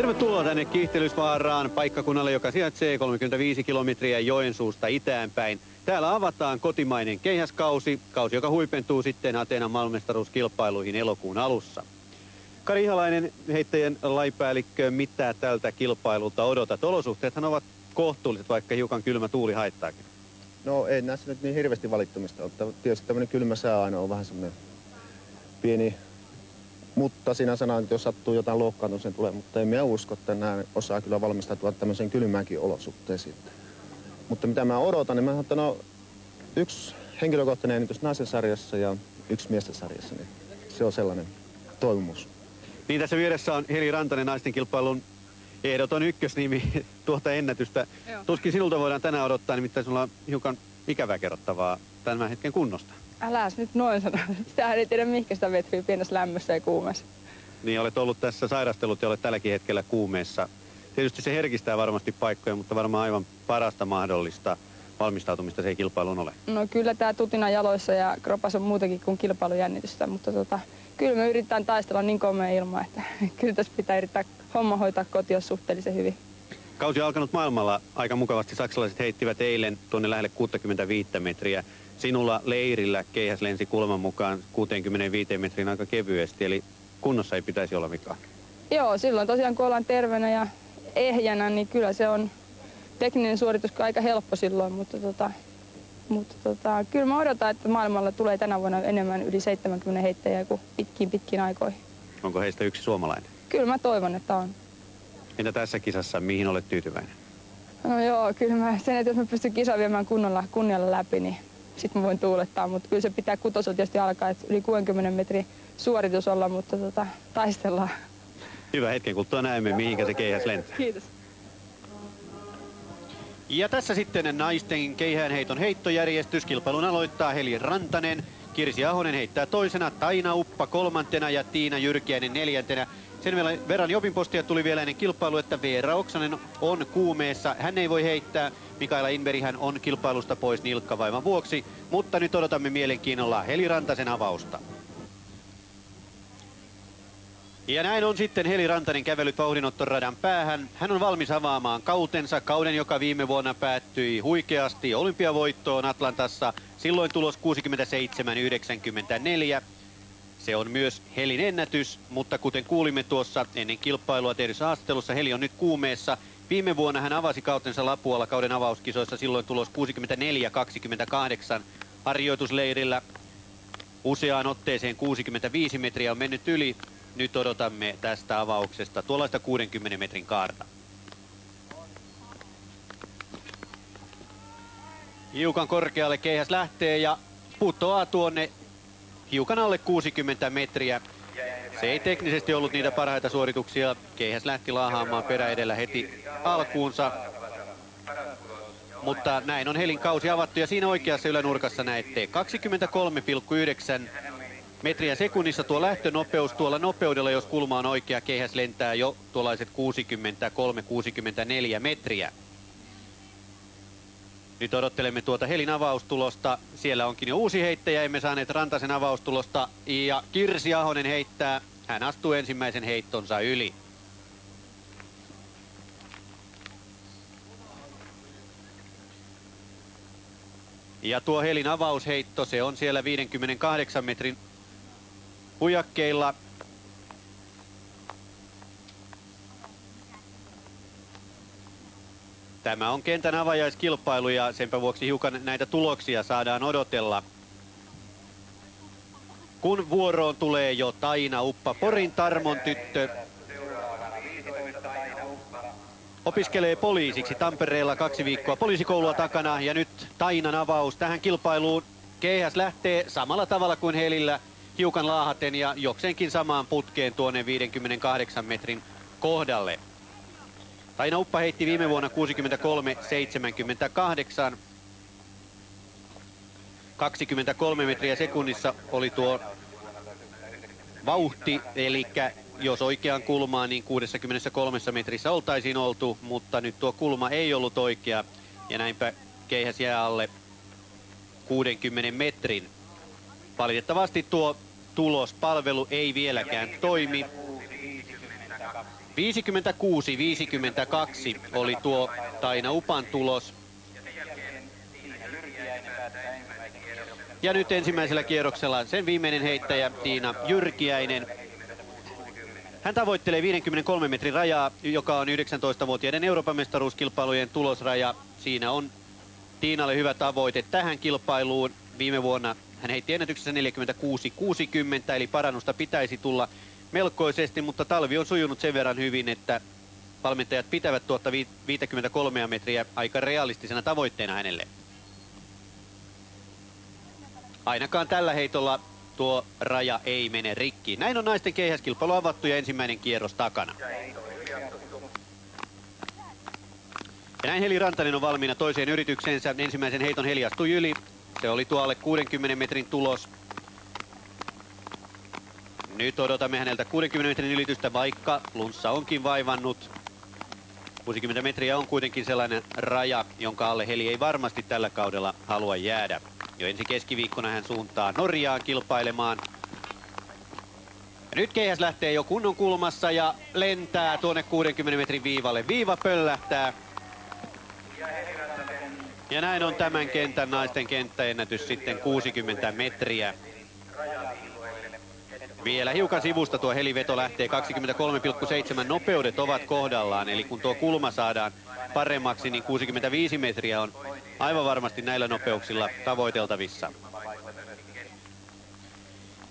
Tervetuloa tänne Kiihtelysvaaraan, paikkakunnalle, joka sijaitsee 35 kilometriä Joensuusta itäänpäin. Täällä avataan kotimainen keihäskausi, kausi, joka huipentuu sitten Ateenan maailmanmestaruuskilpailuihin elokuun alussa. Kari Ihalainen, heittäjän laipäällikkö, mitä tältä kilpailulta odotat? Olosuhteethan ovat kohtuulliset, vaikka hiukan kylmä tuuli haittaakin. No ei näissä nyt niin hirveästi valittumista ole. Tietysti tämmöinen kylmä sää aina on vähän semmoinen pieni mutta sinä sanoit, että jos sattuu jotain loukkaantumista, niin tulee. Mutta en minä usko, että nämä osaa kyllä valmistautua tämmöiseen kylmäänkin olosuhteisiin. Mutta mitä mä odotan, niin mä sanon, että no yksi henkilökohtainen ennätys naisen sarjassa ja yksi miesten sarjassa, niin se on sellainen toivomus. Niin tässä vieressä on Heli Rantanen naisten kilpailun ehdoton ykkösnimi tuota ennätystä. Joo. Tuskin sinulta voidaan tänään odottaa, nimittäin sulla on hiukan ikävää kerrottavaa tämän hetken kunnosta. Äläs nyt noin sano. Sitä ei tiedä mihinkä sitä vetvii pienessä lämmössä ja kuumessa. Niin, olet ollut tässä sairastellut ja olet tälläkin hetkellä kuumeessa. Tietysti se herkistää varmasti paikkoja, mutta varmaan aivan parasta mahdollista valmistautumista se ei kilpailuun ole. No kyllä tämä tutina jaloissa ja kropas on muutakin kuin kilpailujännitystä, mutta tota, kyllä me yritetään taistella niin komea ilma, että kyllä tässä pitää yrittää homma hoitaa kotiin suhteellisen hyvin. Kausi on alkanut maailmalla aika mukavasti. Saksalaiset heittivät eilen tuonne lähelle 65 metriä. Sinulla leirillä keihäs lensi kulman mukaan 65 metrin aika kevyesti, eli kunnossa ei pitäisi olla vikaa. Joo, silloin tosiaan kun ollaan terveenä ja ehjänä, niin kyllä se on tekninen suoritus aika helppo silloin, mutta, tota, mutta tota, kyllä mä odotan, että maailmalla tulee tänä vuonna enemmän yli 70 heittäjää kuin pitkiin pitkiin aikoihin. Onko heistä yksi suomalainen? Kyllä mä toivon, että on. Entä tässä kisassa, mihin olet tyytyväinen? No joo, kyllä mä sen, että jos mä pystyn kisan viemään kunnolla, kunnialla läpi, niin sitten mä voin tuulettaa. Mutta kyllä se pitää kutosella tietysti alkaa, että yli 60 metrin suoritus olla, mutta tota, taistellaan. Hyvä hetken kuluttua näemme, mihinkä se keihäs lentää. Kiitos. Ja tässä sitten naisten keihäänheiton heittojärjestys. Kilpailun aloittaa Heli Rantanen. Kirsi Ahonen heittää toisena, Taina Uppa kolmantena ja Tiina Jyrkiäinen neljäntenä. Sen verran Jopin tuli vielä ennen kilpailu, että Veera Oksanen on kuumeessa. Hän ei voi heittää. Mikaela Inberihän on kilpailusta pois nilkkavaiman vuoksi. Mutta nyt odotamme mielenkiinnolla Heli Rantasen avausta. Ja näin on sitten Heli Rantanen kävellyt vauhdinottoradan päähän. Hän on valmis avaamaan kautensa, kauden joka viime vuonna päättyi huikeasti olympiavoittoon Atlantassa. Silloin tulos 67-94. Se on myös Helin ennätys, mutta kuten kuulimme tuossa ennen kilpailua tehdyssä haastattelussa, Heli on nyt kuumeessa. Viime vuonna hän avasi kautensa Lapualla kauden avauskisoissa, silloin tulos 64-28 harjoitusleirillä. Useaan otteeseen 65 metriä on mennyt yli. Nyt odotamme tästä avauksesta tuollaista 60 metrin kaarta. Hiukan korkealle keihäs lähtee ja putoaa tuonne hiukan alle 60 metriä. Se ei teknisesti ollut niitä parhaita suorituksia. Keihäs lähti laahaamaan perä edellä heti alkuunsa. Mutta näin on Helin kausi avattu ja siinä oikeassa ylänurkassa näette 23,9 metriä sekunnissa tuo lähtönopeus. Tuolla nopeudella, jos kulma on oikea, keihäs lentää jo tuollaiset 63-64 metriä. Nyt odottelemme tuota Helin avaustulosta. Siellä onkin jo uusi heittäjä, emme saaneet Rantasen avaustulosta. Ja Kirsi Ahonen heittää. Hän astuu ensimmäisen heittonsa yli. Ja tuo Helin avausheitto, se on siellä 58 metrin hujakkeilla. Tämä on kentän avajaiskilpailu ja senpä vuoksi hiukan näitä tuloksia saadaan odotella. Kun vuoroon tulee jo Taina Uppa, Porin Tarmon tyttö. Opiskelee poliisiksi Tampereella kaksi viikkoa poliisikoulua takana ja nyt Tainan avaus tähän kilpailuun. Keihäs lähtee samalla tavalla kuin Helillä hiukan laahaten ja jokseenkin samaan putkeen tuonne 58 metrin kohdalle. Taina Uppa heitti viime vuonna 63-78. 23 metriä sekunnissa oli tuo vauhti, eli jos oikeaan kulmaan, niin 63 metrissä oltaisiin oltu, mutta nyt tuo kulma ei ollut oikea, ja näinpä keihäs jää alle 60 metrin. Valitettavasti tuo tulospalvelu ei vieläkään toimi. 56-52 oli tuo Taina Upan tulos. Ja nyt ensimmäisellä kierroksella sen viimeinen heittäjä Tiina Jyrkiäinen. Hän tavoittelee 53 metrin rajaa, joka on 19-vuotiaiden Euroopan mestaruuskilpailujen tulosraja. Siinä on Tiinalle hyvä tavoite tähän kilpailuun. Viime vuonna hän heitti ennätyksessä 46-60, eli parannusta pitäisi tulla melkoisesti, mutta talvi on sujunut sen verran hyvin, että valmentajat pitävät tuota 53 metriä aika realistisena tavoitteena hänelle. Ainakaan tällä heitolla tuo raja ei mene rikki. Näin on naisten keihäskilpailu avattu ja ensimmäinen kierros takana. Ja näin Heli Rantanen on valmiina toiseen yritykseensä. Ensimmäisen heiton Heli astui yli. Se oli tuo alle 60 metrin tulos. Nyt odotamme häneltä 60 metrin ylitystä, vaikka lunssa onkin vaivannut. 60 metriä on kuitenkin sellainen raja, jonka alle Heli ei varmasti tällä kaudella halua jäädä. Jo ensi keskiviikkona hän suuntaa Norjaan kilpailemaan. Ja nyt keihäs lähtee jo kunnon kulmassa ja lentää tuonne 60 metrin viivalle. Viiva pöllähtää. Ja näin on tämän kentän naisten kenttäennätys sitten 60 metriä. Vielä hiukan sivusta tuo heliveto lähtee 23,7 nopeudet ovat kohdallaan. Eli kun tuo kulma saadaan paremmaksi, niin 65 metriä on aivan varmasti näillä nopeuksilla tavoiteltavissa.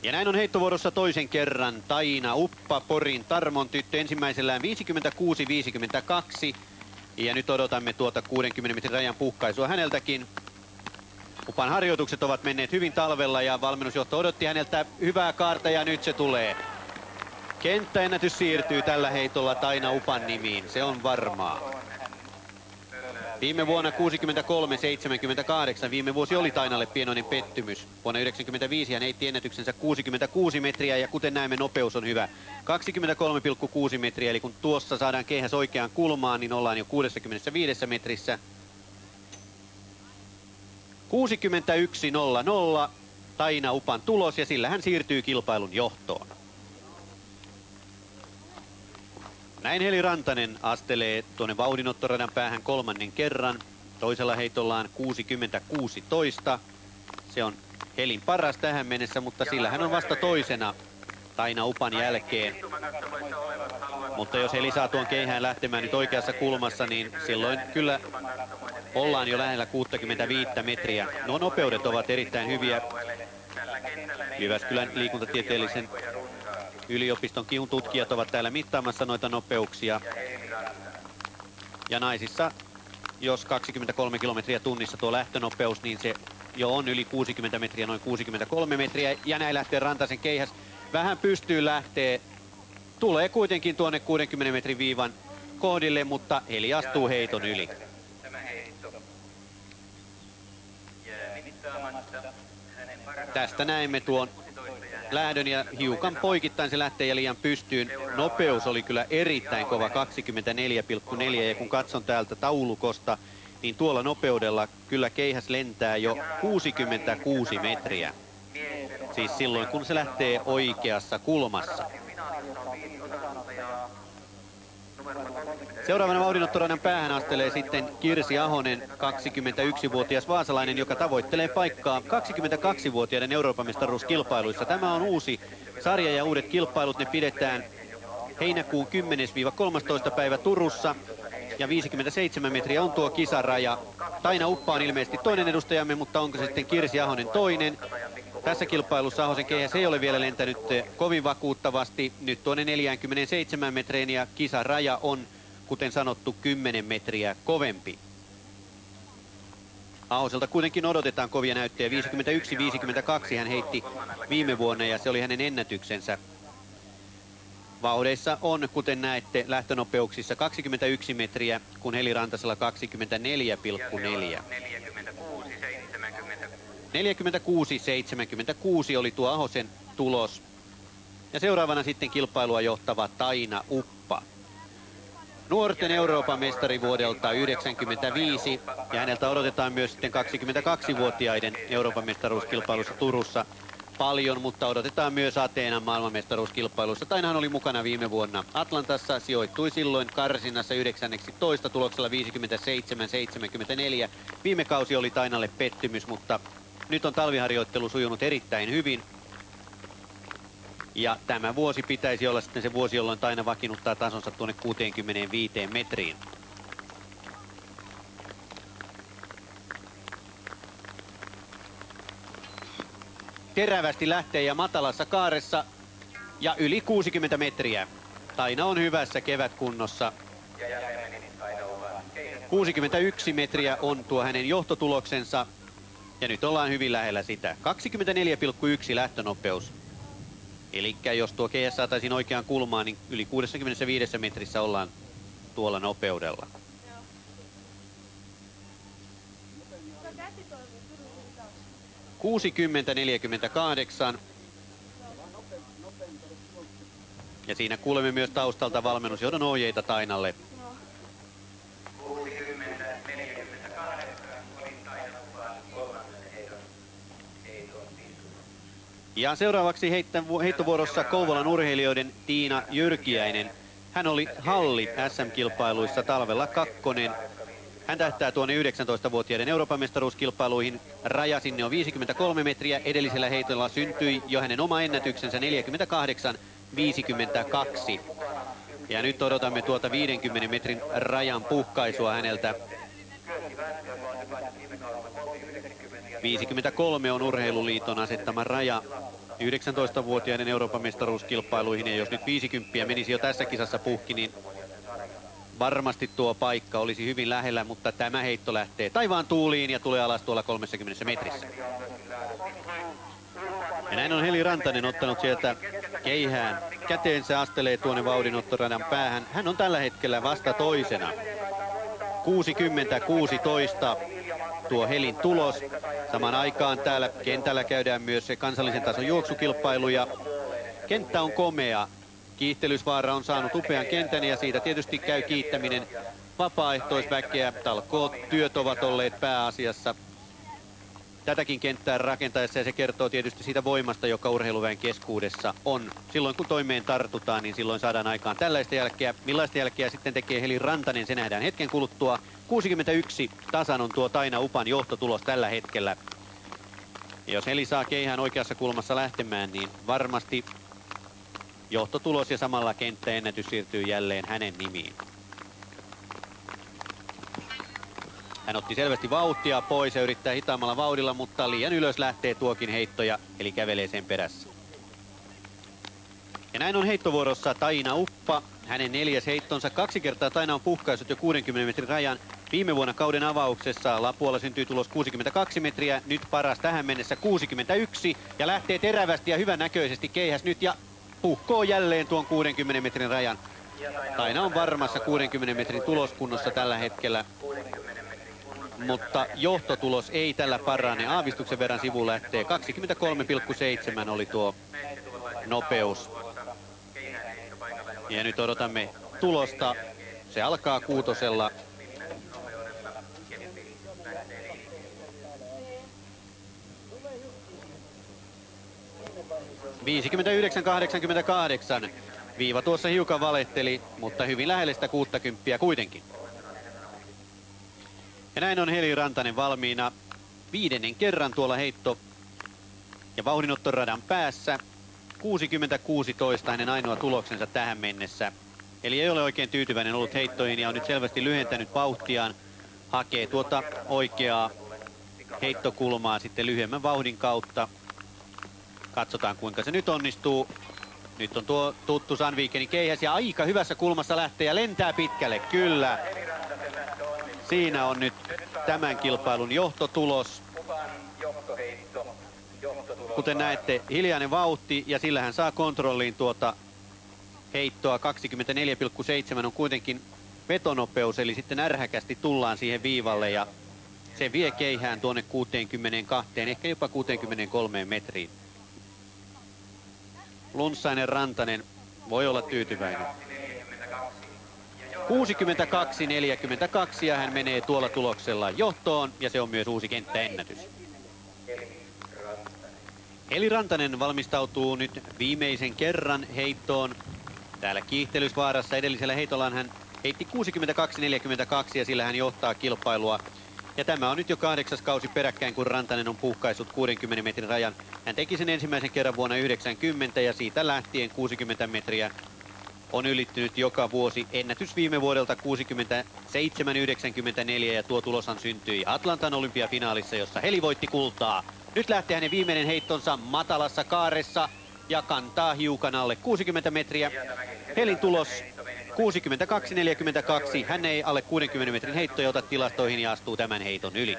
Ja näin on heittovuorossa toisen kerran Taina Uppa, Porin Tarmon tyttö ensimmäisellään 56-52. Ja nyt odotamme tuota 60 metrin rajan puhkaisua häneltäkin. Upan harjoitukset ovat menneet hyvin talvella ja valmennusjohto odotti häneltä hyvää kaarta ja nyt se tulee. Kenttäennätys siirtyy tällä heitolla Taina Upan nimiin, se on varmaa. Viime vuonna 63-78, viime vuosi oli Tainalle pienoinen pettymys. Vuonna 95 hän heitti ennätyksensä 66 metriä ja kuten näemme nopeus on hyvä. 23,6 metriä, eli kun tuossa saadaan keihäs oikeaan kulmaan, niin ollaan jo 65 metrissä. 61.00 Taina Upan tulos ja sillä hän siirtyy kilpailun johtoon. Näin Heli Rantanen astelee tuonne vauhdinottoradan päähän kolmannen kerran. Toisella heitollaan 60-16. Se on Helin paras tähän mennessä, mutta sillä hän on vasta toisena Taina Upan jälkeen. Mutta jos Heli saa tuon keihään lähtemään nyt oikeassa kulmassa, niin silloin kyllä ollaan jo lähellä 65 metriä. Nuo nopeudet ovat erittäin hyviä. Jyväskylän liikuntatieteellisen yliopiston kiun tutkijat ovat täällä mittaamassa noita nopeuksia. Ja naisissa, jos 23 kilometriä tunnissa tuo lähtönopeus, niin se jo on yli 60 metriä, noin 63 metriä. Ja näin lähtee Rantasen keihäs. Vähän pystyy lähtee. Tulee kuitenkin tuonne 60 metrin viivan kohdille, mutta Heli astuu heiton yli. Tästä näemme tuon lähdön ja hiukan poikittain se lähtee ja liian pystyyn. Nopeus oli kyllä erittäin kova, 24,4 ja kun katson täältä taulukosta, niin tuolla nopeudella kyllä keihäs lentää jo 66 metriä. Siis silloin kun se lähtee oikeassa kulmassa. Seuraavana vauhdinottoradan päähän astelee sitten Kirsi Ahonen, 21-vuotias vaasalainen, joka tavoittelee paikkaa 22-vuotiaiden Euroopan mestaruuskilpailuissa. Tämä on uusi sarja ja uudet kilpailut. Ne pidetään heinäkuun 10-13 päivä Turussa. Ja 57 metriä on tuo kisaraja. Taina Uppa on ilmeisesti toinen edustajamme, mutta onko se sitten Kirsi Ahonen toinen? Tässä kilpailussa Ahosen keihäs ei ole vielä lentänyt kovin vakuuttavasti. Nyt tuonne 47 metreen ja kisaraja on kuten sanottu, 10 metriä kovempi. Ahoselta kuitenkin odotetaan kovia näyttöjä. 51-52 hän heitti viime vuonna ja se oli hänen ennätyksensä. Vauhdeissa on, kuten näette, lähtönopeuksissa 21 metriä, kun Heli Rantasella 24,4. 46-76 oli tuo Ahosen tulos. Ja seuraavana sitten kilpailua johtava Taina Uppa nuorten Euroopan mestari vuodelta 1995 ja häneltä odotetaan myös sitten 22-vuotiaiden Euroopan mestaruuskilpailussa Turussa paljon, mutta odotetaan myös Ateenan maailmanmestaruuskilpailussa. Tainahan oli mukana viime vuonna Atlantassa, sijoittui silloin karsinnassa 19 tuloksella 57-74. Viime kausi oli Tainalle pettymys, mutta nyt on talviharjoittelu sujunut erittäin hyvin. Ja tämä vuosi pitäisi olla sitten se vuosi, jolloin Taina vakiinnuttaa tasonsa tuonne 65 metriin. Terävästi lähtee ja matalassa kaaressa ja yli 60 metriä. Taina on hyvässä kevätkunnossa. 61 metriä on tuo hänen johtotuloksensa ja nyt ollaan hyvin lähellä sitä. 24,1 lähtönopeus. Eli jos tuo GS saataisiin oikeaan kulmaan, niin yli 65 metrissä ollaan tuolla nopeudella. Kuusikymmentä, neljäkymmentäkahdeksan. Ja siinä kuulemme myös taustalta valmennusjohdon ohjeita Tainalle. Ja seuraavaksi heittovuorossa Kouvolan urheilijoiden Tiina Jyrkiäinen. Hän oli halli SM-kilpailuissa talvella kakkonen. Hän tähtää tuonne 19-vuotiaiden Euroopan mestaruuskilpailuihin. Raja sinne on 53 metriä. Edellisellä heitolla syntyi jo hänen oma ennätyksensä 48-52. Ja nyt odotamme tuota 50 metrin rajan puhkaisua häneltä. 53 on urheiluliiton asettama raja 19-vuotiaiden Euroopan mestaruuskilpailuihin. Ja jos nyt 50 menisi jo tässä kisassa puhki, niin varmasti tuo paikka olisi hyvin lähellä, mutta tämä heitto lähtee taivaan tuuliin ja tulee alas tuolla 30 metrissä. Ja näin on Heli Rantanen ottanut sieltä keihään käteensä, astelee tuonne vauhdinottoradan päähän. Hän on tällä hetkellä vasta toisena. 60-16 tuo Helin tulos. Samaan aikaan täällä kentällä käydään myös se kansallisen tason juoksukilpailu ja kenttä on komea. Kiihtelysvaara on saanut upean kentän ja siitä tietysti käy kiittäminen vapaaehtoisväkeä. Talkoot työt ovat olleet pääasiassa tätäkin kenttää rakentaessa ja se kertoo tietysti siitä voimasta, joka urheiluväen keskuudessa on. Silloin kun toimeen tartutaan, niin silloin saadaan aikaan tällaista jälkeä. Millaista jälkeä sitten tekee Heli Rantanen, se nähdään hetken kuluttua. 61 tasan on tuo Taina Upan johtotulos tällä hetkellä. Ja jos Heli saa keihään oikeassa kulmassa lähtemään, niin varmasti johtotulos ja samalla kenttäennätys siirtyy jälleen hänen nimiin. Hän otti selvästi vauhtia pois ja yrittää hitaammalla vauhdilla, mutta liian ylös lähtee tuokin heittoja, eli kävelee sen perässä. Ja näin on heittovuorossa Taina Uppa. Hänen neljäs heittonsa kaksi kertaa Taina on puhkaisut jo 60 metrin rajan. Viime vuonna kauden avauksessa Lapuolla syntyi tulos 62 metriä, nyt paras tähän mennessä 61 ja lähtee terävästi ja hyvän näköisesti keihäs nyt ja puhkoo jälleen tuon 60 metrin rajan. Taina on varmassa 60 metrin tuloskunnossa tällä hetkellä mutta johtotulos ei tällä parane. Aavistuksen verran sivu lähtee. 23,7 oli tuo nopeus. Ja nyt odotamme tulosta. Se alkaa kuutosella. ...59-88. Viiva tuossa hiukan valehteli, mutta hyvin lähelle sitä 60 kuitenkin. Ja näin on Heli Rantanen valmiina viidennen kerran tuolla heitto- ja vauhdinottoradan päässä. 60-16 hänen ainoa tuloksensa tähän mennessä. Eli ei ole oikein tyytyväinen ollut heittoihin ja on nyt selvästi lyhentänyt vauhtiaan. Hakee tuota oikeaa heittokulmaa sitten lyhyemmän vauhdin kautta. Katsotaan kuinka se nyt onnistuu. Nyt on tuo tuttu Sandvikenin keihäs ja aika hyvässä kulmassa lähtee ja lentää pitkälle, kyllä. Siinä on nyt tämän kilpailun johtotulos. Kuten näette, hiljainen vauhti ja sillä hän saa kontrolliin tuota heittoa. 24,7 on kuitenkin vetonopeus, eli sitten ärhäkästi tullaan siihen viivalle ja se vie keihään tuonne 62, ehkä jopa 63 metriin. Lunssainen Rantanen voi olla tyytyväinen. 62-42 ja hän menee tuolla tuloksella johtoon ja se on myös uusi kenttäennätys. Eli Rantanen valmistautuu nyt viimeisen kerran heittoon. Täällä kiihtelysvaarassa edellisellä heitollaan hän heitti 62-42 ja sillä hän johtaa kilpailua. Ja tämä on nyt jo kahdeksas kausi peräkkäin, kun Rantanen on puhkaissut 60 metrin rajan. Hän teki sen ensimmäisen kerran vuonna 90 ja siitä lähtien 60 metriä on ylittynyt joka vuosi. Ennätys viime vuodelta 67-94 ja tuo tuloshan syntyi Atlantan olympiafinaalissa, jossa Heli voitti kultaa. Nyt lähtee hänen viimeinen heittonsa matalassa kaaressa ja kantaa hiukan alle 60 metriä. Helin tulos 62-42. Hän ei alle 60 metrin heittoja ota tilastoihin ja astuu tämän heiton yli.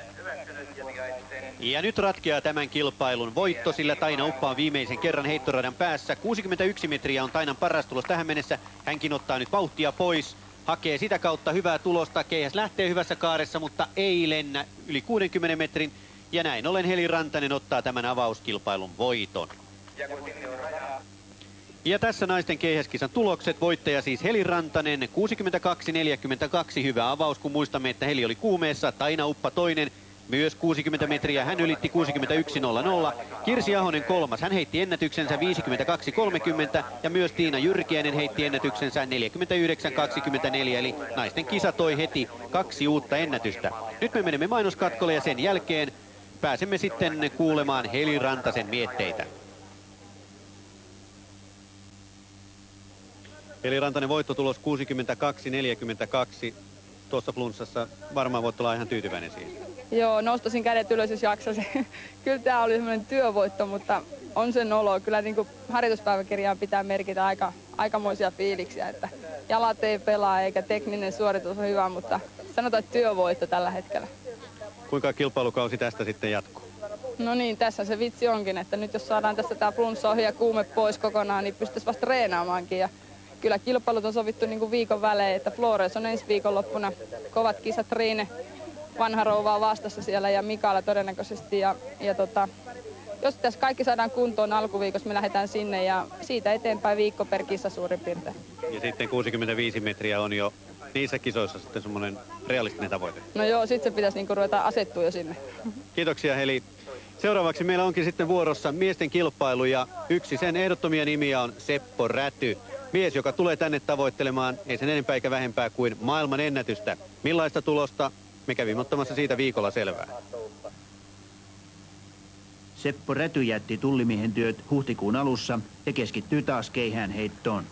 Ja nyt ratkeaa tämän kilpailun voitto, sillä Taina Uppa on viimeisen kerran heittoradan päässä. 61 metriä on Tainan paras tulos tähän mennessä. Hänkin ottaa nyt vauhtia pois. Hakee sitä kautta hyvää tulosta. Keihäs lähtee hyvässä kaaressa, mutta ei lennä yli 60 metrin. Ja näin ollen Heli Rantanen ottaa tämän avauskilpailun voiton. Ja tässä naisten keihäskisan tulokset. Voittaja siis Heli Rantanen, 62-42. Hyvä avaus, kun muistamme, että Heli oli kuumeessa. Taina Uppa toinen, myös 60 metriä. Hän ylitti 61.00. Kirsi Ahonen kolmas. Hän heitti ennätyksensä 52.30 ja myös Tiina Jyrkiäinen heitti ennätyksensä 49.24. Eli naisten kisa toi heti kaksi uutta ennätystä. Nyt me menemme mainoskatkolle ja sen jälkeen pääsemme sitten kuulemaan Heli Rantasen mietteitä. Eli Rantanen voittotulos 62-42. Tuossa flunssassa varmaan voit olla ihan tyytyväinen siihen. Joo, nostasin kädet ylös, jos jaksasin. Kyllä tämä oli semmoinen työvoitto, mutta on sen olo. Kyllä niin harjoituspäiväkirjaan pitää merkitä aika, aikamoisia fiiliksiä, että jalat ei pelaa eikä tekninen suoritus on hyvä, mutta sanotaan, että työvoitto tällä hetkellä. Kuinka kilpailukausi tästä sitten jatkuu? No niin, tässä se vitsi onkin, että nyt jos saadaan tästä tämä flunssa ohi ja kuume pois kokonaan, niin pystyisi vasta treenaamaankin. Ja kyllä kilpailut on sovittu niin kuin viikon välein, että Flores on ensi viikonloppuna kovat kisat Riine vanha rouvaa vastassa siellä ja Mikaela todennäköisesti. Ja, ja tota, jos tässä kaikki saadaan kuntoon alkuviikossa, me lähdetään sinne ja siitä eteenpäin viikko per kisa suurin piirtein. Ja sitten 65 metriä on jo niissä kisoissa sitten semmoinen realistinen tavoite. No joo, sitten se pitäisi niinku ruveta asettua jo sinne. Kiitoksia Heli. Seuraavaksi meillä onkin sitten vuorossa miesten kilpailu ja yksi sen ehdottomia nimiä on Seppo Räty. Mies, joka tulee tänne tavoittelemaan ei sen enempää eikä vähempää kuin maailman ennätystä. Millaista tulosta? Me kävimme ottamassa siitä viikolla selvää. Seppo Räty jätti tullimiehen työt huhtikuun alussa ja keskittyy taas keihään heittoon.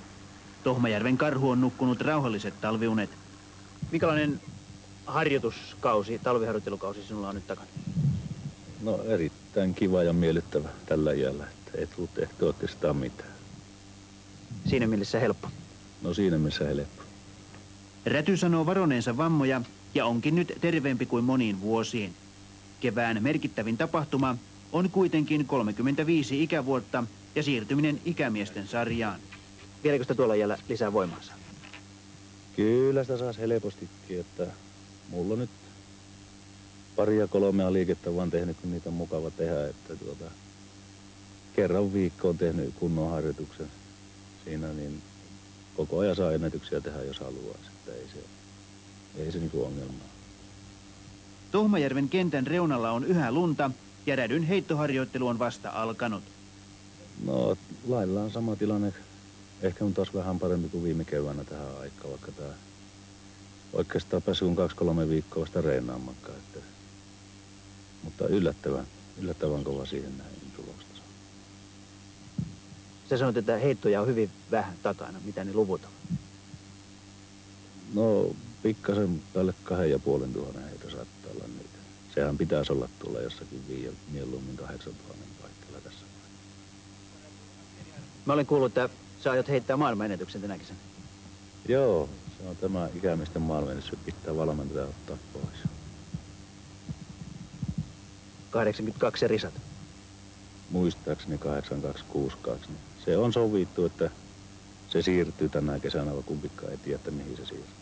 Tohmajärven karhu on nukkunut rauhalliset talviunet. Minkälainen harjoituskausi, talviharjoittelukausi sinulla on nyt takana? No erittäin kiva ja miellyttävä tällä iällä, että ei tullut tehty oikeastaan mitään. Siinä mielessä helppo. No siinä missä helppo. Räty sanoo varoneensa vammoja ja onkin nyt terveempi kuin moniin vuosiin. Kevään merkittävin tapahtuma on kuitenkin 35 ikävuotta ja siirtyminen ikämiesten sarjaan. Vieläkö sitä tuolla jällä lisää voimansa? Kyllä sitä saisi helpostikin, että mulla on nyt paria kolmea liikettä vaan tehnyt, kun niitä on mukava tehdä, että tuota, kerran viikkoon tehnyt kunnon harjoituksen siinä, niin koko ajan saa ennätyksiä tehdä, jos haluaa. Että ei se, ei se niinku ongelmaa. Tohmajärven kentän reunalla on yhä lunta ja rädyn heittoharjoittelu on vasta alkanut. No, lailla on sama tilanne. Ehkä on taas vähän parempi kuin viime keväänä tähän aikaan, vaikka tämä oikeastaan pääsi kun kaksi-kolme viikkoa vasta reenaamakkaan. Että, mutta yllättävän, yllättävän kova siihen näin tulosta. Sä sanoit, että heittoja on hyvin vähän takana. Mitä ne luvut on? No, pikkasen päälle kahden ja puolen tuhannen heitä saattaa olla niitä. Sehän pitäisi olla tuolla jossakin viiel, mieluummin kahdeksan tuhannen paikalla tässä. Mä olen kuullut, että sä aiot heittää maailmanennätyksen tänä kesänä. Joo, se on tämä ikämiesten maailmennys, pitää valmentaja ottaa pois. 82 risat. Muistaakseni 8262. Niin se on sovittu, että se siirtyy tänä kesänä, vaan kumpikaan ei tiedä, mihin se siirtyy.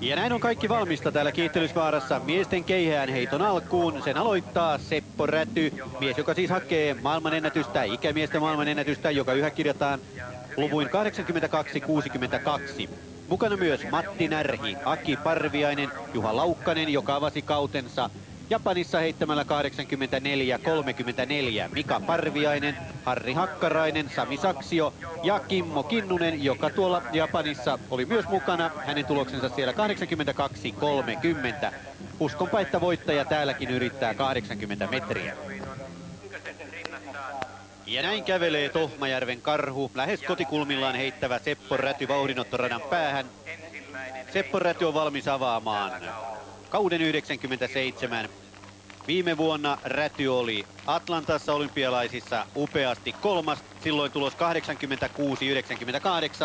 Ja näin on kaikki valmista täällä kiihtelysvaarassa. Miesten keihään heiton alkuun. Sen aloittaa Seppo Räty, mies, joka siis hakee maailmanennätystä, ikämiesten maailmanennätystä, joka yhä kirjataan luvuin 82-62. Mukana myös Matti Närhi, Aki Parviainen, Juha Laukkanen, joka avasi kautensa Japanissa heittämällä 84-34 Mika Parviainen, Harri Hakkarainen, Sami Saksio ja Kimmo Kinnunen, joka tuolla Japanissa oli myös mukana. Hänen tuloksensa siellä 82-30. Uskonpa, että voittaja täälläkin yrittää 80 metriä. Ja näin kävelee Tohmajärven karhu, lähes kotikulmillaan heittävä Seppo Räty vauhdinottoradan päähän. Seppo Räty on valmis avaamaan kauden 97. Viime vuonna Räty oli Atlantassa olympialaisissa upeasti kolmas, silloin tulos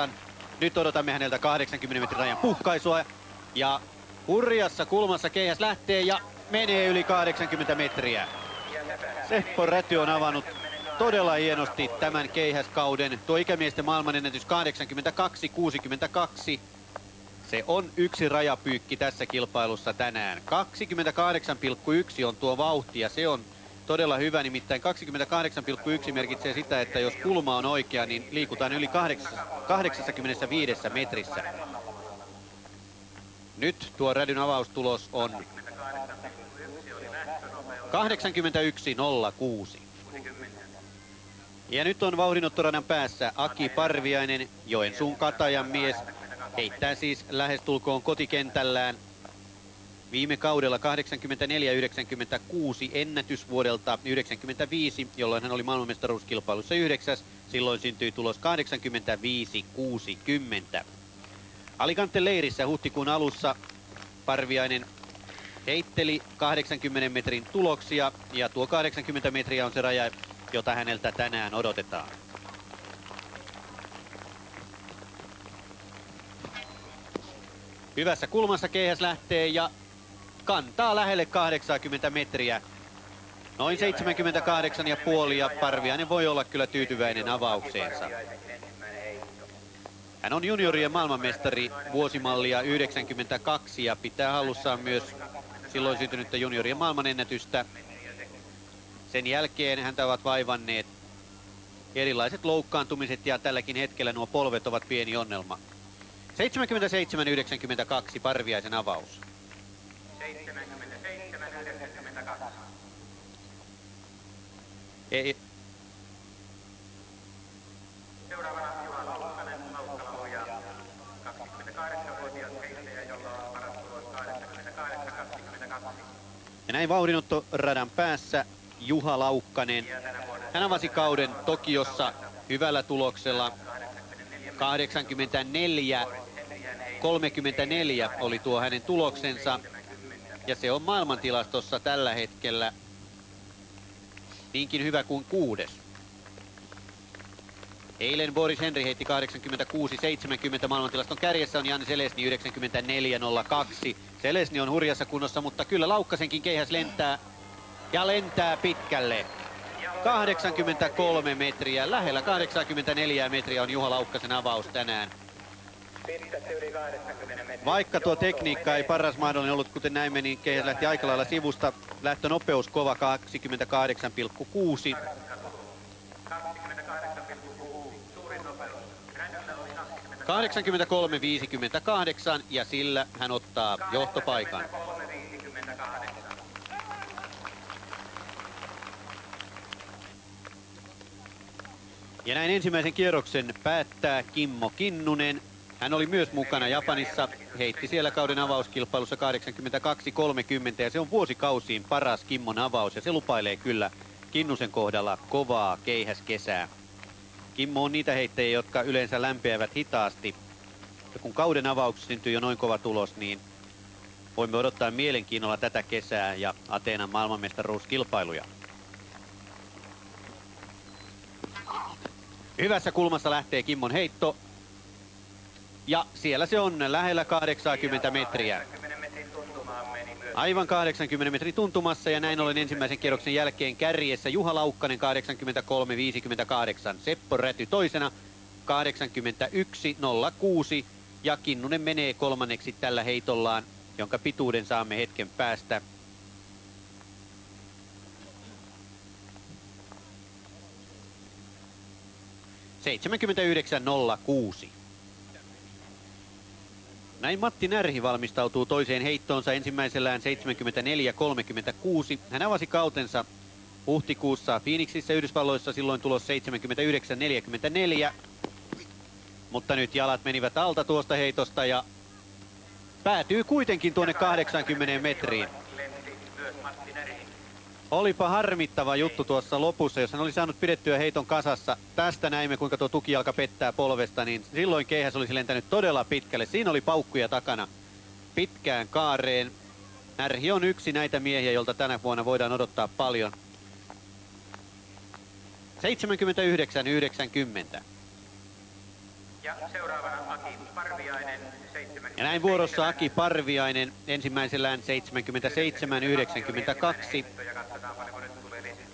86-98. Nyt odotamme häneltä 80 metrin rajan puhkaisua ja hurjassa kulmassa keihäs lähtee ja menee yli 80 metriä. Seppo Räty on avannut todella hienosti tämän keihäskauden. Tuo ikämiesten maailmanennätys 82-62. Se on yksi rajapyykki tässä kilpailussa tänään. 28,1 on tuo vauhti ja se on todella hyvä. Nimittäin 28,1 merkitsee sitä, että jos kulma on oikea, niin liikutaan yli 85 metrissä. Nyt tuo rädyn avaustulos on 81.06. Ja nyt on vauhdinottoradan päässä Aki Parviainen, Joensuun katajan mies. Heittää siis lähestulkoon kotikentällään viime kaudella 84-96 ennätys vuodelta 95, jolloin hän oli maailmanmestaruuskilpailussa yhdeksäs. Silloin syntyi tulos 85-60. Alicante leirissä huhtikuun alussa Parviainen heitteli 80 metrin tuloksia ja tuo 80 metriä on se raja, jota häneltä tänään odotetaan. Hyvässä kulmassa keihäs lähtee ja kantaa lähelle 80 metriä. Noin 78,5 ja Parviainen voi olla kyllä tyytyväinen avaukseensa. Hän on juniorien maailmanmestari vuosimallia 92 ja pitää hallussaan myös silloin syntynyttä juniorien maailmanennätystä. Sen jälkeen häntä ovat vaivanneet erilaiset loukkaantumiset ja tälläkin hetkellä nuo polvet ovat pieni onnelma. 77-92 Parviaisen avaus. 77-92. Ei, Seuraavana Juha Laukkanen, Laukkala ja 28-vuotias heittäjä, jolla on paras tulos 88-22. Ja näin vauhdinottoradan päässä Juha Laukkanen. Hän avasi kauden Tokiossa hyvällä tuloksella. 84 34 oli tuo hänen tuloksensa. Ja se on maailmantilastossa tällä hetkellä niinkin hyvä kuin kuudes. Eilen Boris Henry heitti 86-70 maailmantilaston kärjessä on Jan Selesni 94-02. Selesni on hurjassa kunnossa, mutta kyllä Laukkasenkin keihäs lentää ja lentää pitkälle. 83 metriä, lähellä 84 metriä on Juha Laukkasen avaus tänään. Pitkät yli 80 metriä. Vaikka tuo tekniikka ei paras mahdollinen ollut, kuten näimme, niin keihäs lähti aika lailla sivusta. Lähtönopeus kova 28,6. 83,58 ja sillä hän ottaa johtopaikan. Ja näin ensimmäisen kierroksen päättää Kimmo Kinnunen. Hän oli myös mukana Japanissa, heitti siellä kauden avauskilpailussa 82-30 ja se on vuosikausiin paras Kimmon avaus ja se lupailee kyllä Kinnusen kohdalla kovaa keihäskesää. Kimmo on niitä heittäjiä, jotka yleensä lämpeävät hitaasti. Ja kun kauden avauksessa syntyy jo noin kova tulos, niin voimme odottaa mielenkiinnolla tätä kesää ja Ateenan maailmanmestaruuskilpailuja. Hyvässä kulmassa lähtee Kimmon heitto. Ja siellä se on lähellä 80 metriä. 10 metrin tuntumaan meni myös. Aivan 80 metrin tuntumassa ja näin ollen ensimmäisen kierroksen jälkeen kärjessä Juha Laukkanen 83-58. Seppo Räty toisena 81-06 ja Kinnunen menee kolmanneksi tällä heitollaan, jonka pituuden saamme hetken päästä. Seitsemänkymmentäyhdeksän nolla kuusi. Näin Matti Närhi valmistautuu toiseen heittoonsa ensimmäisellään 74-36. Hän avasi kautensa huhtikuussa Phoenixissa Yhdysvalloissa silloin tulos 79-44. Mutta nyt jalat menivät alta tuosta heitosta ja päätyy kuitenkin tuonne 80 metriin. Olipa harmittava juttu tuossa lopussa, jos hän oli saanut pidettyä heiton kasassa. Tästä näimme, kuinka tuo tukijalka pettää polvesta, niin silloin keihäs olisi lentänyt todella pitkälle. Siinä oli paukkuja takana pitkään kaareen. Närhi on yksi näitä miehiä, jolta tänä vuonna voidaan odottaa paljon. 79-90. Ja seuraavana Aki Parviainen 70. Ja näin vuorossa Aki Parviainen ensimmäisellään 77-92. Ja katsotaan paljonko nyt tulee lisää.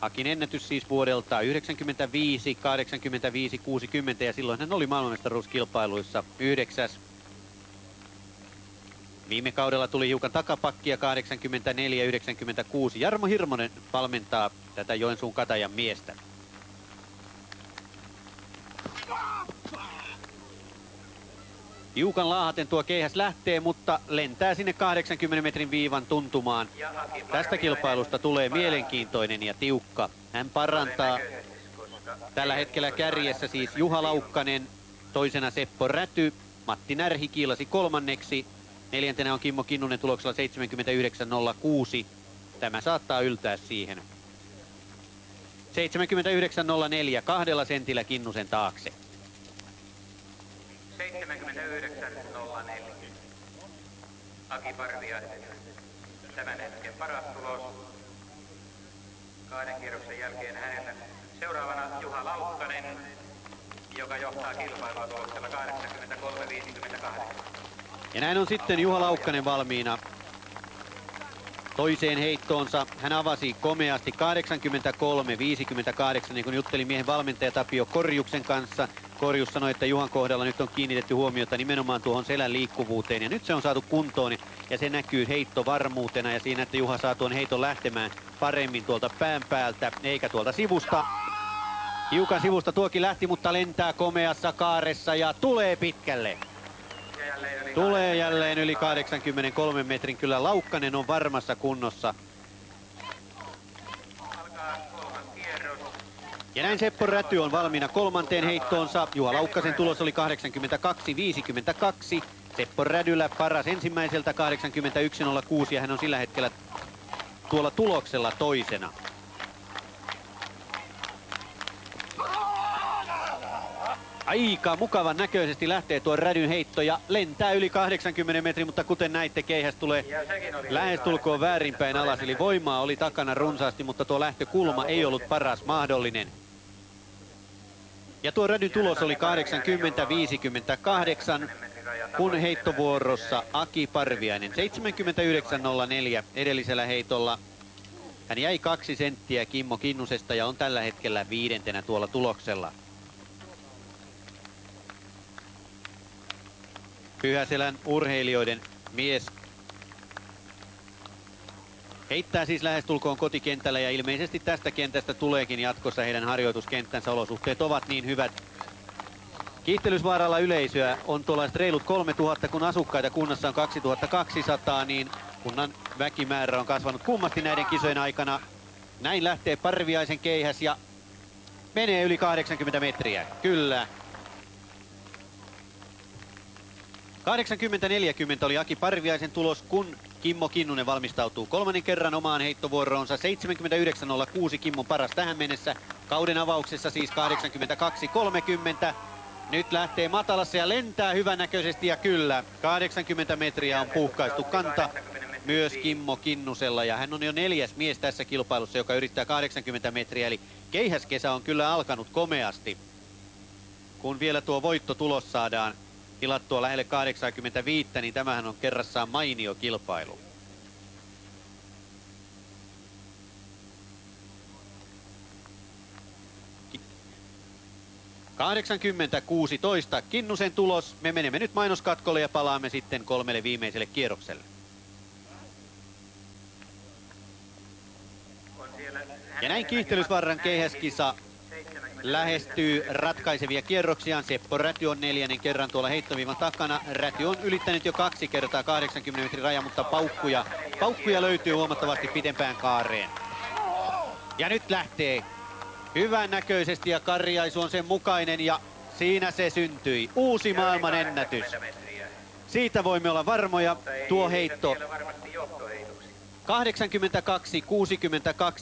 Akin ennätys siis vuodelta 95, 85, 60 ja silloin hän oli maailmanmestaruuskilpailuissa yhdeksäs. Viime kaudella tuli hiukan takapakkia 84, 96. Jarmo Hirmonen valmentaa tätä Joensuun Katajan miestä. Hiukan laahaten tuo keihäs lähtee, mutta lentää sinne 80 metrin viivan tuntumaan. Tästä kilpailusta tulee mielenkiintoinen ja tiukka. Hän parantaa tällä hetkellä kärjessä siis Juha Laukkanen, toisena Seppo Räty, Matti Närhi kiilasi kolmanneksi, neljäntenä on Kimmo Kinnunen tuloksella 79.06. Tämä saattaa yltää siihen. 79.04 kahdella sentillä Kinnusen taakse. 79.04. Aki Parviainen. Tämän hetken paras tulos. Kahden kierroksen jälkeen hänellä. Seuraavana Juha Laukkanen, joka johtaa kilpailua tuloksella 83.58. Ja näin on sitten Juha Laukkanen valmiina toiseen heittoonsa. Hän avasi komeasti 83-58, niin kuin jutteli miehen valmentaja Tapio Korjuksen kanssa. Korjus sanoi, että Juhan kohdalla nyt on kiinnitetty huomiota nimenomaan tuohon selän liikkuvuuteen. Ja nyt se on saatu kuntoon ja se näkyy heittovarmuutena ja siinä, että Juha saa tuon heiton lähtemään paremmin tuolta pään päältä eikä tuolta sivusta. Hiukan sivusta tuokin lähti, mutta lentää komeassa kaaressa ja tulee pitkälle. Tulee jälleen yli 83 metrin. Kyllä Laukkanen on varmassa kunnossa. Ja näin Seppo Räty on valmiina kolmanteen heittoonsa. Juha Laukkasen tulos oli 82-52. Seppo Rädylä paras ensimmäiseltä 81.06 ja hän on sillä hetkellä tuolla tuloksella toisena. Aika mukavan näköisesti lähtee tuo rädyn heitto ja lentää yli 80 metrin, mutta kuten näitte, keihäs tulee lähestulkoon väärinpäin alas, eli voimaa oli takana runsaasti, mutta tuo lähtökulma ei ollut paras mahdollinen. Ja tuo rädyn tulos oli 80-58, kun heittovuorossa Aki Parviainen 79.04 edellisellä heitolla. Hän jäi kaksi senttiä Kimmo Kinnusesta ja on tällä hetkellä viidentenä tuolla tuloksella. Pyhäselän urheilijoiden mies heittää siis lähestulkoon kotikentällä ja ilmeisesti tästä kentästä tuleekin jatkossa heidän harjoituskenttänsä. Olosuhteet ovat niin hyvät. Kiihtelysvaaralla yleisöä on tuollaiset reilut 3000, kun asukkaita kunnassa on 2200, niin kunnan väkimäärä on kasvanut kummasti näiden kisojen aikana. Näin lähtee Parviaisen keihäs ja menee yli 80 metriä. Kyllä, 80-40 oli Aki Parviaisen tulos, kun Kimmo Kinnunen valmistautuu kolmannen kerran omaan heittovuoroonsa. 79-06 Kimmon paras tähän mennessä. Kauden avauksessa siis 82-30. Nyt lähtee matalassa ja lentää hyvänäköisesti ja kyllä, 80 metriä on puhkaistu kanta myös Kimmo Kinnusella ja hän on jo neljäs mies tässä kilpailussa, joka yrittää 80 metriä, eli keihäskesä on kyllä alkanut komeasti. Kun vielä tuo voittotulos saadaan tilattua lähelle 85, niin tämähän on kerrassaan mainio kilpailu. Ki- 80-16 Kinnusen tulos. Me menemme nyt mainoskatkolle ja palaamme sitten kolmelle viimeiselle kierrokselle. Ja näin kiihtelysvarran keihäskisa lähestyy ratkaisevia kierroksiaan. Seppo Räty on neljännen kerran tuolla heittoviivan takana. Räty on ylittänyt jo kaksi kertaa 80 metrin raja, mutta paukkuja, paukkuja löytyy huomattavasti pidempään kaareen. Ja nyt lähtee hyvän näköisesti ja Karjaisu on sen mukainen ja siinä se syntyi. Uusi maailman ennätys. Siitä voimme olla varmoja. Tuo heitto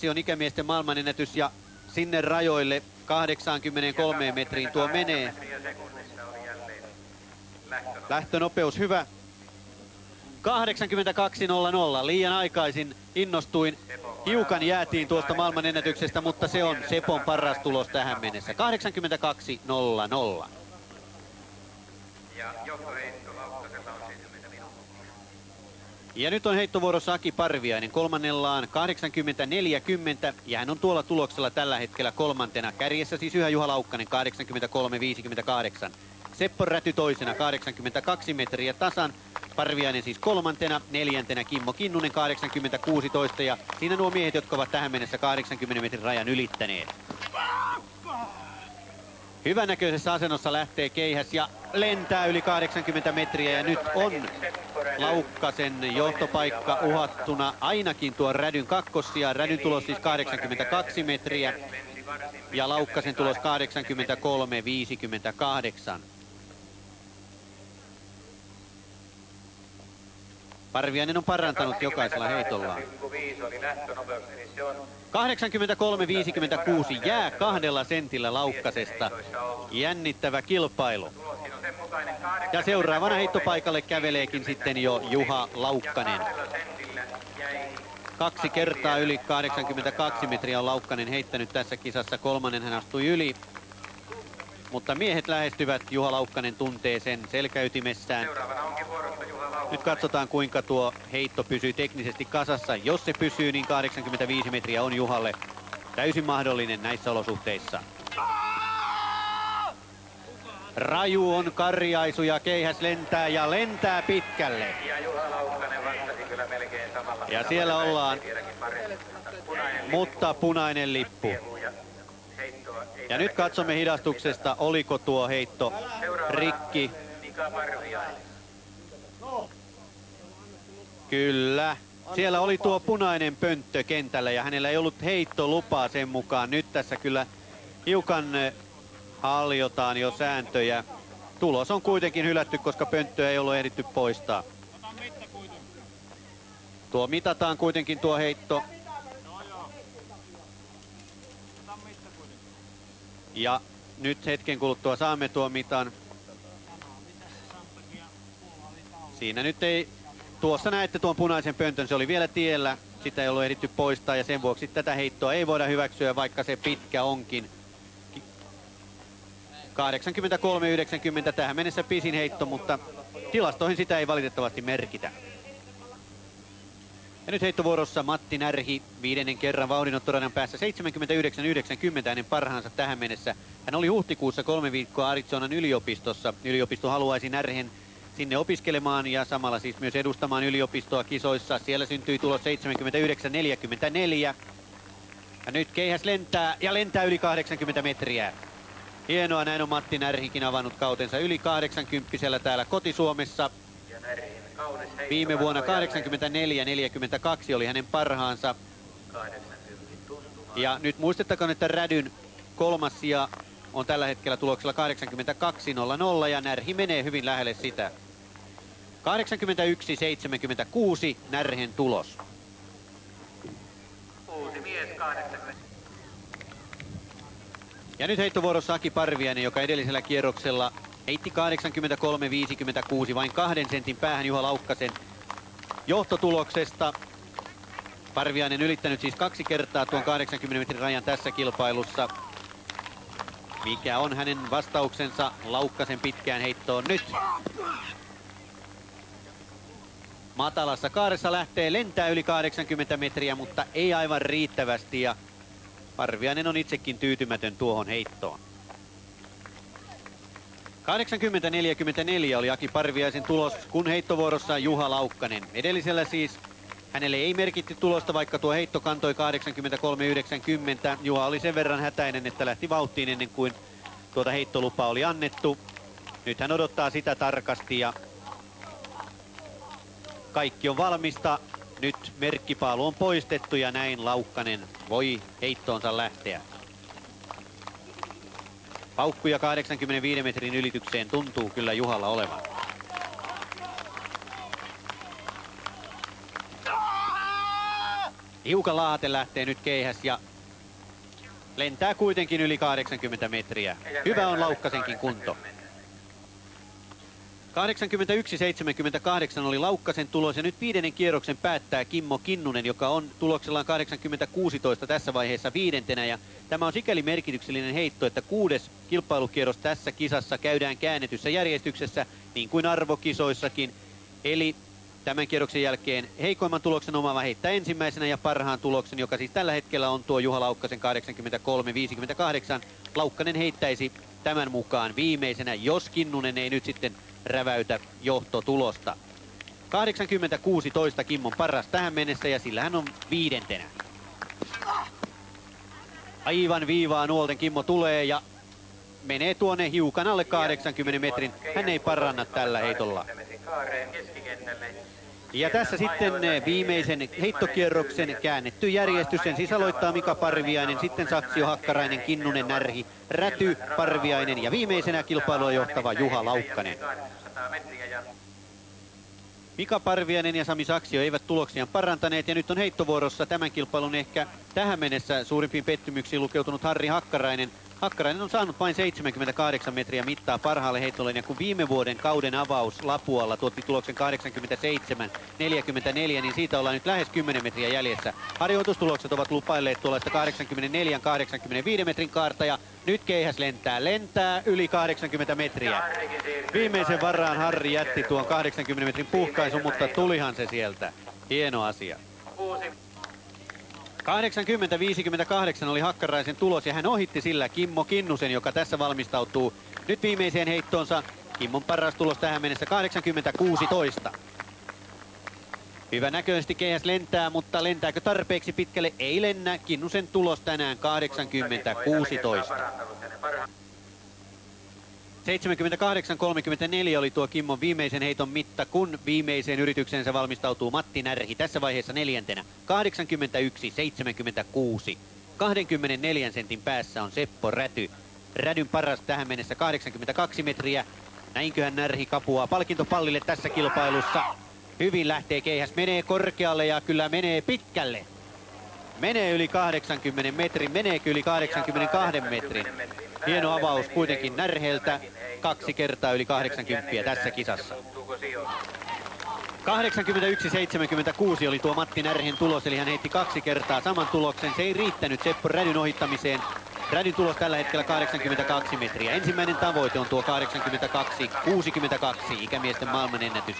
82-62 on ikämiesten maailmanennätys ja sinne rajoille 83 metriin tuo menee. Lähtönopeus hyvä. 82.00. Liian aikaisin innostuin. Hiukan jäätiin tuosta maailmanennätyksestä, mutta se on Sepon paras tulos tähän mennessä. 82.00. Ja johtoheitto Laukkasella on 70 minuuttia. Ja nyt on heittovuorossa Aki Parviainen kolmannellaan 80-40 ja hän on tuolla tuloksella tällä hetkellä kolmantena. Kärjessä siis yhä Juha Laukkanen 83-58. Seppo Räty toisena 82 metriä tasan. Parviainen siis kolmantena, neljäntenä Kimmo Kinnunen 80-16 ja siinä nuo miehet, jotka ovat tähän mennessä 80 metrin rajan ylittäneet. Hyvänäköisessä asennossa lähtee keihäs ja lentää yli 80 metriä ja nyt on Laukkasen johtopaikka uhattuna ainakin tuon Rädyn kakkosia. Rädyn tulos siis 82 metriä ja Laukkasen tulos 83-58. Parviainen on parantanut jokaisella heitollaan. 5 oli lähtönopeus, niin se on 83-56 jää kahdella sentillä Laukkasesta. Jännittävä kilpailu. Tulosin on sen mukainen 8 Ja seuraavana heittopaikalle käveleekin sitten jo Juha Laukkanen. Kaksi kertaa yli 82 metriä on Laukkanen heittänyt tässä kisassa. Kolmannen hän astui yli. Mutta miehet lähestyvät. Juha Laukkanen tuntee sen selkäytimessään. Nyt katsotaan kuinka tuo heitto pysyy teknisesti kasassa. Jos se pysyy, niin 85 metriä on Juhalle täysin mahdollinen näissä olosuhteissa. Raju on karjaisu ja keihäs lentää ja lentää pitkälle. Ja Juha Laukkanen vastasi kyllä melkein samalla. Ja siellä ollaan. Punainen mutta punainen lippu. ja nyt katsomme hidastuksesta, oliko tuo heitto rikki. Kyllä. Siellä oli tuo punainen pönttö kentällä ja hänellä ei ollut heittolupaa sen mukaan. Nyt tässä kyllä hiukan eh, haljotaan jo sääntöjä. Tulos on kuitenkin hylätty, koska pönttöä ei ollut ehditty poistaa. Tuo mitataan kuitenkin tuo heitto. Ja nyt hetken kuluttua saamme tuo mitan. Siinä nyt ei... Tuossa näette tuon punaisen pöntön, se oli vielä tiellä. Sitä ei ollut ehditty poistaa ja sen vuoksi tätä heittoa ei voida hyväksyä, vaikka se pitkä onkin. 83-90 tähän mennessä pisin heitto, mutta tilastoihin sitä ei valitettavasti merkitä. Ja nyt heittovuorossa Matti Närhi viidennen kerran vauhdinottoradan päässä 79-90 hänen parhaansa tähän mennessä. Hän oli huhtikuussa kolme viikkoa Arizonan yliopistossa. Yliopisto haluaisi Närhen sinne opiskelemaan ja samalla siis myös edustamaan yliopistoa kisoissa. Siellä syntyi tulos 79-44. Ja nyt keihäs lentää ja lentää yli 80 metriä. Hienoa, näin on Matti Närhikin avannut kautensa yli 80 täällä kotisuomessa. Viime vuonna 84-42 oli hänen parhaansa. 80 tuntuma. Ja nyt muistettakoon, että Rädyn kolmas sija on tällä hetkellä tuloksella 82.00 ja Närhi menee hyvin lähelle sitä. 81.76 Närhen tulos. Uusi mies 80. Ja nyt heittovuorossa Aki Parviainen, joka edellisellä kierroksella heitti 83-56 vain kahden sentin päähän Juha Laukkasen johtotuloksesta. Parviainen ylittänyt siis kaksi kertaa tuon 80 metrin rajan tässä kilpailussa. Mikä on hänen vastauksensa Laukkasen pitkään heittoon nyt? Matalassa kaaressa lähtee lentää yli 80 metriä, mutta ei aivan riittävästi ja Parviainen on itsekin tyytymätön tuohon heittoon. 80-44 oli Aki Parviaisen tulos, kun heittovuorossa Juha Laukkanen. Edellisellä siis Hänelle ei merkitty tulosta, vaikka tuo heitto kantoi 83-90. Juha oli sen verran hätäinen, että lähti vauhtiin ennen kuin tuota heittolupaa oli annettu. Nyt hän odottaa sitä tarkasti ja kaikki on valmista. Nyt merkkipaalu on poistettu ja näin Laukkanen voi heittoonsa lähteä. Paukkuja 85 metrin ylitykseen tuntuu kyllä Juhalla olevan. Hiukan laahate lähtee nyt keihäs ja lentää kuitenkin yli 80 metriä. Hyvä on Laukkasenkin kunto. 81-78 oli Laukkasen tulos ja nyt viidennen kierroksen päättää Kimmo Kinnunen, joka on tuloksellaan 80-16 tässä vaiheessa viidentenä. Ja tämä on sikäli merkityksellinen heitto, että kuudes kilpailukierros tässä kisassa käydään käännetyssä järjestyksessä, niin kuin arvokisoissakin. Eli tämän kierroksen jälkeen heikoimman tuloksen omaava heittää ensimmäisenä ja parhaan tuloksen, joka siis tällä hetkellä on tuo Juha Laukkasen 83-58. Laukkanen heittäisi tämän mukaan viimeisenä, jos Kinnunen ei nyt sitten räväytä johtotulosta. 80-16 Kimmon paras tähän mennessä ja sillä hän on viidentenä. Aivan viivaa nuolten Kimmo tulee ja menee tuonne hiukan alle 80 metrin. Hän ei paranna tällä heitolla. Ja tässä sitten eh, viimeisen heittokierroksen käännetty järjestys. Sen sisäloittaa Mika Parviainen, sitten Saksio Hakkarainen, Kinnunen, Närhi, Räty, Parviainen ja viimeisenä kilpailua johtava Juha Laukkanen. Mika Parviainen ja Sami Saksio eivät tuloksiaan parantaneet ja nyt on heittovuorossa tämän kilpailun ehkä tähän mennessä suurimpiin pettymyksiin lukeutunut Harri Hakkarainen. Hakkarainen on saanut vain 78 metriä mittaa parhaalle heittolle ja kun viime vuoden kauden avaus Lapualla tuotti tuloksen 87-44, niin siitä ollaan nyt lähes 10 metriä jäljessä. Harjoitustulokset ovat lupailleet tuollaista 84-85 metrin kaarta ja nyt keihäs lentää, lentää yli 80 metriä. Viimeisen varaan Harri jätti tuon 80 metrin puhkaisun, mutta tulihan se sieltä. Hieno asia. 80-58 oli Hakkaraisen tulos ja hän ohitti sillä Kimmo Kinnusen, joka tässä valmistautuu nyt viimeiseen heittoonsa. Kimmon paras tulos tähän mennessä 80-16. Hyvä näköisesti keihäs lentää, mutta lentääkö tarpeeksi pitkälle? Ei lennä. Kinnusen tulos tänään 80-16. 78-34 oli tuo Kimmon viimeisen heiton mitta, kun viimeiseen yrityksensä valmistautuu Matti Närhi. Tässä vaiheessa neljäntenä 81-76. 24 sentin päässä on Seppo Räty. Rädyn paras tähän mennessä 82 metriä. Näinköhän Närhi kapuaa palkintopallille tässä kilpailussa. Hyvin lähtee keihäs, menee korkealle ja kyllä menee pitkälle. Menee yli 80 metrin, meneekö yli 82 metrin? Hieno avaus kuitenkin Närheltä. Kaksi kertaa yli 80 tässä kisassa. 81-76 oli tuo Matti Närhen tulos, eli hän heitti kaksi kertaa saman tuloksen. Se ei riittänyt Seppo Rädyn ohittamiseen. Rädyn tulos tällä hetkellä 82 metriä. Ensimmäinen tavoite on tuo 82-62 ikämiesten maailmanennätys.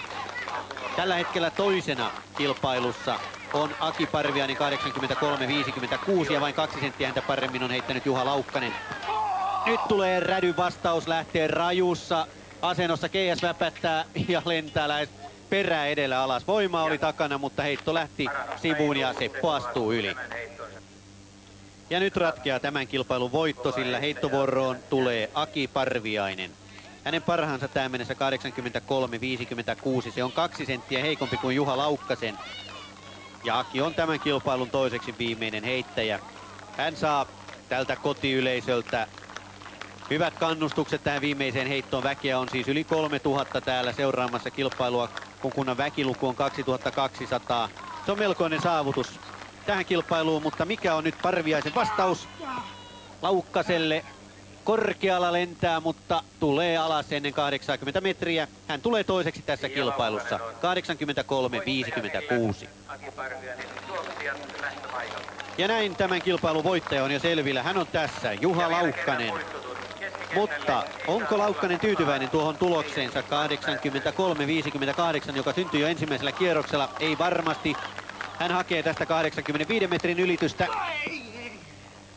Tällä hetkellä toisena kilpailussa on Aki Parviainen 83-56 ja vain kaksi senttiä häntä paremmin on heittänyt Juha Laukkanen. Nyt tulee rädy vastaus, lähtee rajussa asennossa. KS väpättää ja lentää lähes perää edellä alas. Voima oli takana, mutta heitto lähti sivuun ja Seppo astuu yli. Ja nyt ratkeaa tämän kilpailun voitto, sillä heittovuoroon tulee Aki Parviainen. Hänen parhaansa tähän mennessä 83-56. Se on kaksi senttiä heikompi kuin Juha Laukkasen. Ja Aki on tämän kilpailun toiseksi viimeinen heittäjä. Hän saa tältä kotiyleisöltä hyvät kannustukset tähän viimeiseen heittoon. Väkeä on siis yli 3000 täällä seuraamassa kilpailua, kun kunnan väkiluku on 2200. Se on melkoinen saavutus tähän kilpailuun, mutta mikä on nyt Parviaisen vastaus Laukkaselle? Korkealla lentää, mutta tulee alas ennen 80 metriä. Hän tulee toiseksi tässä kilpailussa. 83-56. Ja näin tämän kilpailun voittaja on jo selvillä. Hän on tässä, Juha Laukkanen. Mutta onko Laukkanen tyytyväinen tuohon tulokseensa 83-58, joka syntyi jo ensimmäisellä kierroksella? Ei varmasti. Hän hakee tästä 85 metrin ylitystä.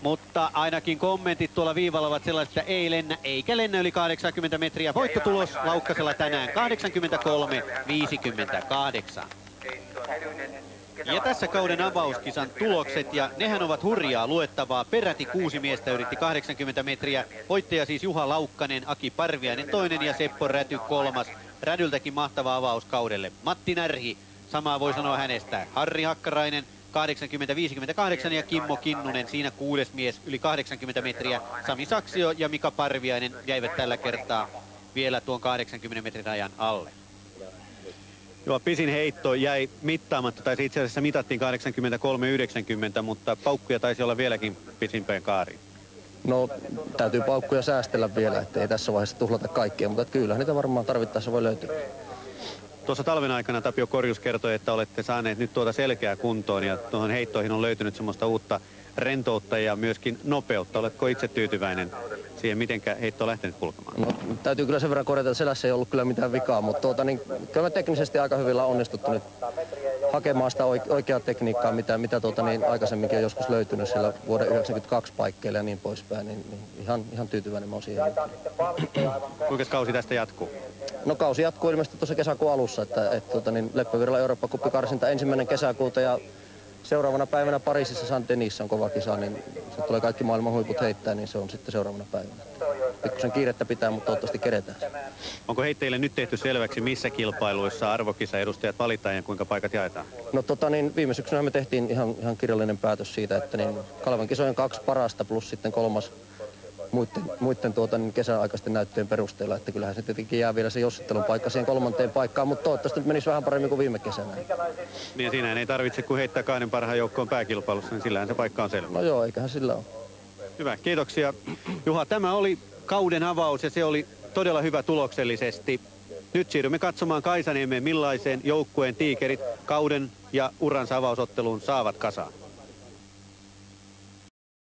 Mutta ainakin kommentit tuolla viivalla ovat sellaiset, että ei lennä eikä lennä yli 80 metriä. Voittotulos Laukkasella tänään 83-58. Ja tässä kauden avauskisan tulokset, ja nehän ovat hurjaa luettavaa. Peräti kuusi miestä yritti 80 metriä. Voittaja siis Juha Laukkanen, Aki Parviainen toinen ja Seppo Räty kolmas. Rädyltäkin mahtava avaus kaudelle. Matti Närhi, samaa voi sanoa hänestä. Harri Hakkarainen, 80-58 ja Kimmo Kinnunen siinä kuudes mies yli 80 metriä. Sami Saksio ja Mika Parviainen jäivät tällä kertaa vielä tuon 80 metrin ajan alle. Joo, pisin heitto jäi mittaamatta, tai itse asiassa mitattiin 83-90, mutta paukkuja taisi olla vieläkin pisimpään kaariin. No, täytyy paukkuja säästellä vielä, ettei tässä vaiheessa tuhlata kaikkea, mutta kyllä niitä varmaan tarvittaessa voi löytyä. Tuossa talven aikana Tapio Korjus kertoi, että olette saaneet nyt tuota selkeää kuntoon ja tuohon heittoihin on löytynyt semmoista uutta rentoutta ja myöskin nopeutta. Oletko itse tyytyväinen siihen, miten heitto on lähtenyt kulkemaan? No, täytyy kyllä sen verran korjata, että selässä ei ollut kyllä mitään vikaa, mutta tuota, niin, kyllä me teknisesti aika hyvillä onnistuttu nyt hakemaan sitä oikeaa tekniikkaa, mitä, mitä tuota, niin aikaisemminkin on joskus löytynyt siellä vuoden 92 paikkeilla ja niin poispäin, niin, niin ihan, ihan tyytyväinen mä oon siihen. Kuinka kausi tästä jatkuu? No kausi jatkuu ilmeisesti tuossa kesäkuun alussa, että, että tuota, niin Leppävirralla Eurooppa-kuppi karsinta ensimmäinen kesäkuuta ja seuraavana päivänä Pariisissa Saint Denis on kova kisa, niin se tulee kaikki maailman huiput heittää, niin se on sitten seuraavana päivänä. Pikkusen kiirettä pitää, mutta toivottavasti keretään. Onko heitteille nyt tehty selväksi, missä kilpailuissa arvokisa edustajat valitaan ja kuinka paikat jaetaan? No tota niin, viime syksynä me tehtiin ihan, ihan kirjallinen päätös siitä, että niin Kalvan kisojen kaksi parasta plus sitten kolmas muiden, muiden tuota, niin kesäaikaisten näyttöjen perusteella. Että kyllähän se tietenkin jää vielä se jossittelun paikka siihen kolmanteen paikkaan, mutta toivottavasti nyt menisi vähän paremmin kuin viime kesänä. Niin siinä ei tarvitse kuin heittää kahden parhaan joukkoon pääkilpailussa, niin sillähän se paikka on selvä. No joo, eiköhän sillä ole. Hyvä, kiitoksia. Juha, tämä oli kauden avaus ja se oli todella hyvä tuloksellisesti. Nyt siirrymme katsomaan Kaisaniemeen, millaisen joukkueen tiikerit kauden ja uransa avausotteluun saavat kasaan.